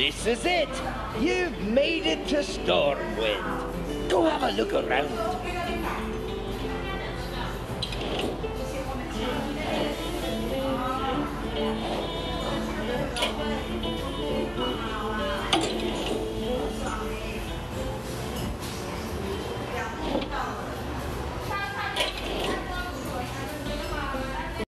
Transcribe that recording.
This is it. You've made it to Stormwind. Go have a look around.